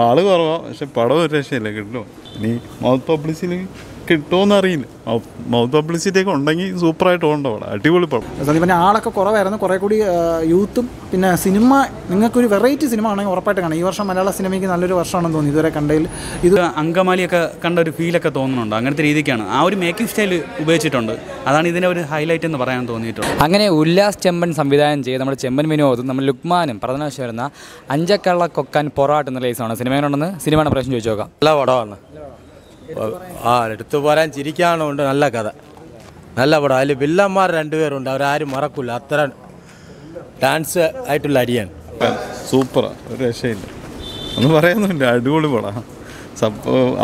ആൾ കുറവാ. പക്ഷെ പടം ഒരു രക്ഷയില്ല കിട്ടുമോ ഇനി മൗത്ത് പബ്ലിസിറ്റി കിട്ടുമോന്ന് അറിയില്ല. മൗത്ത് പബ്ലിസിറ്റി ഒക്കെ ഉണ്ടെങ്കിൽ സൂപ്പറായിട്ട് ഉണ്ടോ അവിടെ. അടിപൊളി പടം. സത്യം പറഞ്ഞാൽ ആളൊക്കെ കുറവായിരുന്നു. കുറേ കൂടി യൂത്തും പിന്നെ സിനിമ നിങ്ങൾക്കൊരു വെറൈറ്റി സിനിമ ആണെങ്കിൽ ഉറപ്പായിട്ട് കാണാം. ഈ വർഷം മലയാള സിനിമയ്ക്ക് നല്ലൊരു വർഷമാണെന്ന് തോന്നി. ഇതുവരെ കണ്ടതിൽ. ഇത് അങ്കമാലിയൊക്കെ കണ്ട ഒരു ഫീലൊക്കെ തോന്നുന്നുണ്ട്. അങ്ങനത്തെ രീതിക്കാണ്. ആ ഒരു മേക്കിംഗ് സ്റ്റൈൽ ഉപയോഗിച്ചിട്ടുണ്ട്. അതാണ് ഇതിനെ ഒരു ഹൈലൈറ്റ് എന്ന് പറയാൻ തോന്നിയിട്ടുണ്ട്. അങ്ങനെ ഉല്ലാസ് ചെമ്പൻ സംവിധാനം ചെയ്ത് നമ്മുടെ ചെമ്പൻ വിനോദും നമ്മൾ ലുക്മാനും പ്രധാനമാശം വരുന്ന അഞ്ചക്കള്ള കൊക്കാൻ പൊറാട്ട് എന്ന ലേസാണ് സിനിമയിലുണ്ടെന്ന് സിനിമയുടെ പ്രശ്നം ചോദിച്ചു നോക്കാം. നല്ല പടമാണ്. ആ എടുത്തു പോരാൻ ചിരിക്കാനുണ്ട് നല്ല കഥ. നല്ല പടം. അതിൽ വില്ലന്മാർ രണ്ടുപേരുണ്ട് അവരാരും മറക്കില്ല അത്ര ഡാൻസ് ആയിട്ടുള്ള അടിയാണ് സൂപ്പറാണ് ഒരു രക്ഷയില്ല. ഒന്നും പറയുന്നില്ല അടിപൊളി പടം.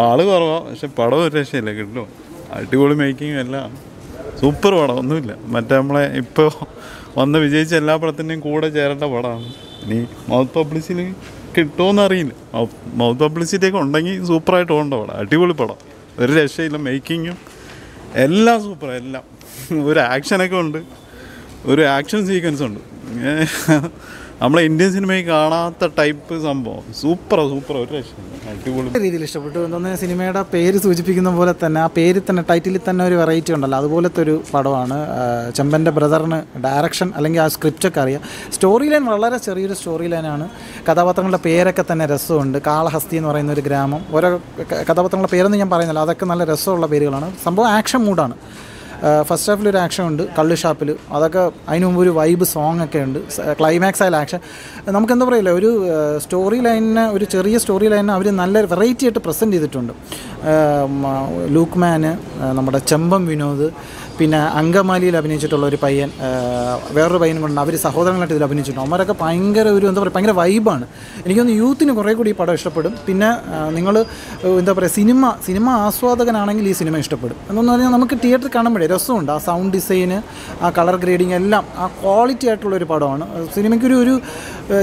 ആൾ കുറവാണ് പക്ഷെ പടം ഒരു രക്ഷയില്ല കിട്ടുമോ അടിപൊളി മേക്കിങ്ങും എല്ലാം. സൂപ്പർ പടം ഒന്നുമില്ല. മറ്റേ നമ്മളെ ഇപ്പോൾ വന്ന് വിജയിച്ച എല്ലാ പടത്തിന്റെയും കൂടെ ചേരേണ്ട പടമാണ് ഇനി മൗത്ത് പബ്ലിസിറ്റി കിട്ടുമോന്ന് അറിയില്ല. മൗത്ത് പബ്ലിസിറ്റി ഒക്കെ ഉണ്ടെങ്കിൽ സൂപ്പറായിട്ട് പോകണ്ട പടം. അടിപൊളി പടം. ഒരു രക്ഷയില്ല മേക്കിങ്ങും. എല്ലാം സൂപ്പർ എല്ലാം. ഒരു ആക്ഷനൊക്കെ ഉണ്ട്. ഒരു ആക്ഷൻ സീക്വൻസ് ഉണ്ട് നമ്മളെ ഇന്ത്യൻ സിനിമയിൽ കാണാത്ത ടൈപ്പ് സംഭവം. സൂപ്പർ സൂപ്പർ ഒരു രക്ഷയില്ല. രീതിയിൽ ഇഷ്ടപ്പെട്ടു. എന്തോന്ന് സിനിമയുടെ പേര് സൂചിപ്പിക്കുന്ന പോലെ തന്നെ ആ പേരിൽ തന്നെ ടൈറ്റിലിൽ തന്നെ ഒരു വെറൈറ്റി ഉണ്ടല്ലോ. അതുപോലത്തെ ഒരു പടമാണ് ചെമ്പന്റെ ബ്രദറിന് ഡയറക്ഷൻ അല്ലെങ്കിൽ ആ സ്ക്രിപ്റ്റൊക്കെ അറിയാം. സ്റ്റോറി ലൈൻ വളരെ ചെറിയൊരു സ്റ്റോറി ലൈനാണ് കഥാപാത്രങ്ങളുടെ പേരൊക്കെ തന്നെ രസമുണ്ട്. കാളഹസ്തി എന്ന് പറയുന്ന ഒരു ഗ്രാമം. ഓരോ കഥാപാത്രങ്ങളുടെ പേരൊന്നും ഞാൻ പറയുന്നില്ല. അതൊക്കെ നല്ല രസമുള്ള പേരുകളാണ്. സംഭവം ആക്ഷൻ മൂഡാണ് ഫസ്റ്റ് ഹാഫിൽ ഒരു ആക്ഷൻ ഉണ്ട് കള്ള് ഷാപ്പിൽ അതൊക്കെ അതിന് മുമ്പ് ഒരു വൈബ് സോങ് ഒക്കെ ഉണ്ട്. ക്ലൈമാക്സ് ആയാലും ആക്ഷൻ നമുക്ക് എന്താ പറയില്ല ഒരു സ്റ്റോറി ലൈനിനെ ഒരു ചെറിയ സ്റ്റോറി ലൈനിനെ അവർ നല്ല വെറൈറ്റി ആയിട്ട് പ്രസന്റ് ചെയ്തിട്ടുണ്ട്. ലൂക്ക് മാന് നമ്മുടെ ചെമ്പം വിനോദ് പിന്നെ അങ്കമാലിയിൽ അഭിനയിച്ചിട്ടുള്ള ഒരു പയ്യൻ വേറൊരു പയ്യനും കൊണ്ട് അവർ സഹോദരങ്ങളായിട്ട് ഇതിൽ അഭിനയിച്ചിട്ടുണ്ട്. അവന്മാരൊക്കെ ഭയങ്കര ഒരു എന്താ പറയുക ഭയങ്കര വൈബാണ് എനിക്കൊന്ന് യൂത്തിന് കുറേ കൂടി ഈ പടം ഇഷ്ടപ്പെടും. പിന്നെ നിങ്ങൾ എന്താ പറയുക സിനിമ സിനിമ ആസ്വാദകനാണെങ്കിൽ ഈ സിനിമ ഇഷ്ടപ്പെടും. എന്നു പറഞ്ഞാൽ നമുക്ക് തിയേറ്ററിൽ കാണുമ്പോഴേ രസമുണ്ട്. ആ സൗണ്ട് ഡിസൈന് ആ കളർ ഗ്രേഡിങ് എല്ലാം ആ ക്വാളിറ്റി ആയിട്ടുള്ള ഒരു പടമാണ്. സിനിമയ്ക്കൊരു ഒരു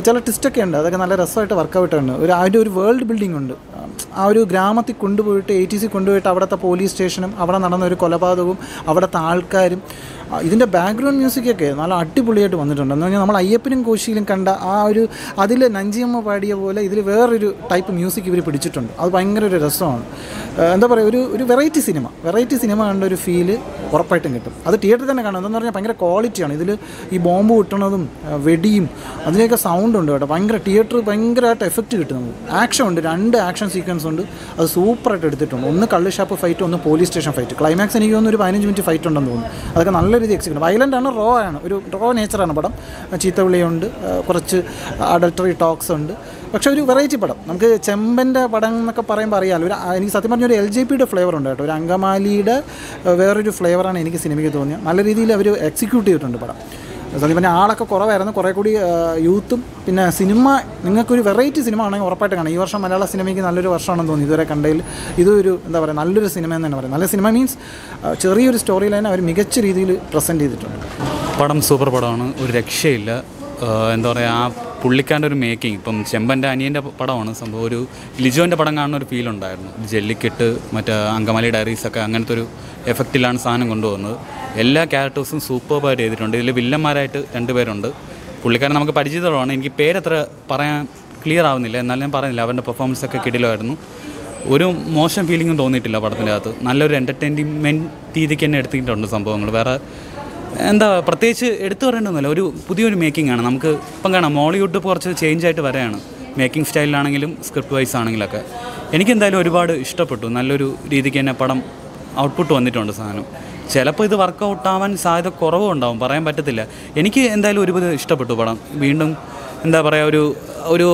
ചില ട്വിസ്റ്റൊക്കെ ഉണ്ട്. അതൊക്കെ നല്ല രസമായിട്ട് വർക്കൗട്ടാണ് ഒരു അതിന്റെ ഒരു വേൾഡ് ബിൽഡിംഗ് ഉണ്ട്. ആ ഒരു ഗ്രാമത്തിൽ കൊണ്ടുപോയിട്ട് എ ടി സി കൊണ്ടുപോയിട്ട് അവിടുത്തെ പോലീസ് സ്റ്റേഷനും അവിടെ നടന്ന ഒരു കൊലപാതകവും അവിടുത്തെ ആൾക്കാരും ഇതിന്റെ ബാക്ക്ഗ്രൗണ്ട് മ്യൂസിക്കൊക്കെ നല്ല അടിപൊളിയായിട്ട് വന്നിട്ടുണ്ട്. എന്ന് പറഞ്ഞാൽ നമ്മൾ അയ്യപ്പനും കോശിയിലും കണ്ട ആ ഒരു അതിൽ നഞ്ചിയമ്മ പാടിയ പോലെ ഇതിൽ വേറൊരു ടൈപ്പ് മ്യൂസിക് ഇവർ പിടിച്ചിട്ടുണ്ട്. അത് ഭയങ്കര ഒരു രസമാണ്. എന്താ പറയുക ഒരു ഒരു വെറൈറ്റി സിനിമ വെറൈറ്റി സിനിമ കണ്ട ഒരു ഫീൽ ഉറപ്പായിട്ടും കിട്ടും. അത് തിയേറ്ററിൽ തന്നെ കാണും. എന്താണെന്ന് പറഞ്ഞാൽ ഭയങ്കര ക്വാളിറ്റിയാണ് ഇതിൽ ഈ ബോംബ് കിട്ടണതും വെടിയും അതിനെയൊക്കെ സൗണ്ട് ഉണ്ട് കേട്ടോ. ഭയങ്കര തിയേറ്റർ ഭയങ്കരമായിട്ട് എഫക്റ്റ് കിട്ടും നമുക്ക്. ആക്ഷൻ ഉണ്ട്. രണ്ട് ആക്ഷൻ സീക്വൻസ് ഉണ്ട്. അത് സൂപ്പറായിട്ട് എടുത്തിട്ടുണ്ട്. ഒന്ന് കള്ള് ഷാപ്പ് ഫൈറ്റ് ഒന്ന് പോലീസ് സ്റ്റേഷൻ ഫൈറ്റ് ക്ലൈമാക്സ് എനിക്ക് തോന്നുന്നു ഒരു പതിനഞ്ച് മിനിറ്റ് ഫൈറ്റ് ഉണ്ടെന്ന് തോന്നുന്നു. അതൊക്കെ നല്ല രീതിയിൽ എക്സിക്യൂട്ട് വയലന്റ് ആണ് റോ ആണ്. ഒരു റോ നേച്ചറാണ് പടം. ചീത്തവിളിയുണ്ട് കുറച്ച് അഡൾട്ടറി ടോക്സ് ഉണ്ട്. പക്ഷേ ഒരു വെറൈറ്റി പടം. നമുക്ക് ചെമ്പന്റെ പടം എന്നൊക്കെ പറയുമ്പോൾ അറിയാമല്ലോ ഒരു എനിക്ക് സത്യം പറഞ്ഞ ഒരു എൽ ജെ പിയുടെ ഫ്ലേവർ ഉണ്ട് കേട്ടോ. ഒരു അങ്കമാലിയുടെ വേറൊരു ഫ്ലേവറാണ് എനിക്ക് സിനിമയ്ക്ക് തോന്നിയത്. നല്ല രീതിയിൽ അവർ എക്സിക്യൂട്ട് ചെയ്തിട്ടുണ്ട് പടം. സത്യം പറഞ്ഞാൽ ആളൊക്കെ കുറവായിരുന്നു. കുറേ കൂടി യൂത്തും പിന്നെ സിനിമ നിങ്ങൾക്കൊരു വെറൈറ്റി സിനിമ ആണെങ്കിൽ ഉറപ്പായിട്ട് കാണാം. ഈ വർഷം മലയാള സിനിമയ്ക്ക് നല്ലൊരു വർഷമാണെന്ന് തോന്നി ഇതുവരെ കണ്ടതിൽ ഇതൊരു എന്താ പറയുക നല്ലൊരു സിനിമ എന്ന് തന്നെ പറയാം നല്ല സിനിമ മീൻസ് ചെറിയൊരു സ്റ്റോറി ലൈൻ അവർ മികച്ച രീതിയിൽ പ്രസന്റ് ചെയ്തിട്ടുണ്ട്. പടം സൂപ്പർ പടമാണ്. ഒരു രക്ഷയില്ല. എന്താ പറയുക ആ പുള്ളിക്കാരന്റെ ഒരു മേക്കിംഗ് ഇപ്പം ചെമ്പന്റെ അനിയന്റെ പടമാണ് സംഭവം. ഒരു ലിജോന്റെ പടം കാണുന്ന ഒരു ഫീൽ ഉണ്ടായിരുന്നു. ജെല്ലിക്കെട്ട് മറ്റേ അങ്കമാലി ഡയറീസൊക്കെ അങ്ങനത്തെ ഒരു എഫക്റ്റിലാണ് സാധനം കൊണ്ടുപോകുന്നത് എല്ലാ ക്യാരക്ടേഴ്സും സൂപ്പർബായിട്ട് ചെയ്തിട്ടുണ്ട്. ഇതിൽ വില്ലന്മാരായിട്ട് രണ്ടുപേരുണ്ട് പുള്ളിക്കാരൻ നമുക്ക് പരിചിതമാണ് എനിക്ക് പേരത്ര പറയാൻ ക്ലിയർ ആവുന്നില്ല. എന്നാലും ഞാൻ പറയുന്നില്ല അവരുടെ പെർഫോമൻസ് ഒക്കെ കിടിലമായിരുന്നു. ഒരു മോശം ഫീലിംഗും തോന്നിയിട്ടില്ല പടത്തിന്റെ അകത്ത്. നല്ലൊരു എന്റർടൈൻമെന്റ് രീതിക്ക് തന്നെ എടുത്തിട്ടുണ്ട് സംഭവങ്ങൾ. വേറെ എന്താ പ്രത്യേകിച്ച് എടുത്തു പറയേണ്ടതൊന്നുമില്ല ഒരു പുതിയൊരു മേക്കിംഗ് ആണ്. നമുക്ക് ഇപ്പം കാണാം മോളിവുഡ് കുറച്ച് ചേഞ്ച് ആയിട്ട് വരെയാണ്. മേക്കിംഗ് സ്റ്റൈലിലാണെങ്കിലും സ്ക്രിപ്റ്റ് വൈസ് ആണെങ്കിലൊക്കെ. എനിക്കെന്തായാലും ഒരുപാട് ഇഷ്ടപ്പെട്ടു. നല്ലൊരു രീതിക്ക് തന്നെ പടം ഔട്ട്പുട്ട് വന്നിട്ടുണ്ട് സാധനം. ചിലപ്പോൾ ഇത് വർക്കൗട്ട് ആവാൻ സാധ്യത കുറവുണ്ടാവും പറയാൻ പറ്റത്തില്ല. എനിക്ക് എന്തായാലും ഒരുപാട് ഇഷ്ടപ്പെട്ടു പടം. വീണ്ടും എന്താ പറയുക ഒരു ഒരു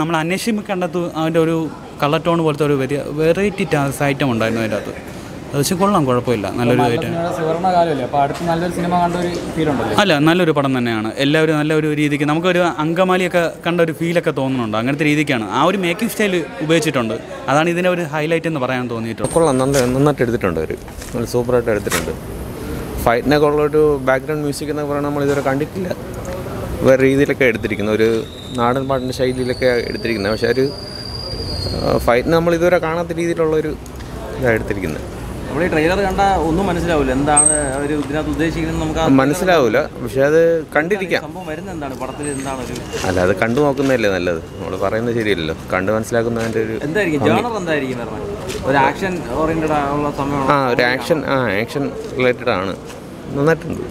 നമ്മൾ അന്വേഷിക്കുമ്പോൾ കണ്ടെത്തു അതിന്റെ ഒരു കളർ ടോൺ പോലത്തെ ഒരു വെറൈറ്റി ഐറ്റം ഉണ്ടായിരുന്നു അതിന്റെ അകത്ത്. അത് പക്ഷെ കൊള്ളാം കുഴപ്പമില്ല. നല്ലൊരു ഐറ്റം സുവർണകാലമല്ലേ അപ്പോൾ അടുത്ത് നല്ലൊരു സിനിമ കണ്ട ഒരു ഫീൽ ഉണ്ടല്ലോ അല്ല നല്ലൊരു പടം തന്നെയാണ്. എല്ലാവരും നല്ലൊരു രീതിക്ക് നമുക്കൊരു അങ്കമാലിയൊക്കെ കണ്ട ഒരു ഫീലൊക്കെ തോന്നുന്നുണ്ട്. അങ്ങനത്തെ രീതിക്കാണ്. ആ ഒരു മേക്കിംഗ് സ്റ്റൈൽ ഉപയോഗിച്ചിട്ടുണ്ട്. അതാണ് ഇതിന്റെ ഒരു ഹൈലൈറ്റ് എന്ന് പറയാൻ തോന്നിയിട്ട് കൊള്ളാം. നല്ല നന്നായിട്ട് എടുത്തിട്ടുണ്ട് അവർ നല്ല സൂപ്പറായിട്ട് എടുത്തിട്ടുണ്ട്. ഫൈറ്റിനൊക്കെ ഉള്ളൊരു ബാക്ക്ഗ്രൗണ്ട് മ്യൂസിക് എന്നൊക്കെ പറയുന്നത് നമ്മൾ ഇതുവരെ കണ്ടിട്ടില്ല. വേറെ രീതിയിലൊക്കെ എടുത്തിരിക്കുന്നത് ഒരു നാടൻ പാട്ടിന്റെ ശൈലിയിലൊക്കെ എടുത്തിരിക്കുന്നത്. പക്ഷേ ഒരു ഫൈറ്റിന് നമ്മൾ ഇതുവരെ കാണാത്ത രീതിയിലുള്ളൊരു ഇതാണ് എടുത്തിരിക്കുന്നത്. നമ്മൾ ഈ ട്രെയിലർ കണ്ട ഒന്നും മനസ്സിലാവില്ല എന്താണ് അവർ ഇതിനകത്ത് ഉദ്ദേശിക്കുന്നത് നമുക്ക് മനസ്സിലാവില്ല പക്ഷെ അത് കണ്ടിരിക്കാം. സംഭവം വരുന്നത് എന്താണ്? പടത്തിൽ എന്താണ് ഒരു അല്ല അത് കണ്ടു നോക്കുന്നതല്ലേ നല്ലത്. നമ്മൾ പറയുന്നത് ശരിയല്ലല്ലോ. കണ്ടു മനസ്സിലാക്കുന്നതിന്റെ ഒരു എന്തായിരിക്കും? ജേണർ എന്തായിരിക്കും ഒരു ആക്ഷൻ ഓറിയന്റഡ് ഉള്ള സമയമാണ്? ആ ഒരു ആക്ഷൻ ആ ആക്ഷൻ റിലേറ്റഡ് ആണ്. നന്നായിട്ടുണ്ട്.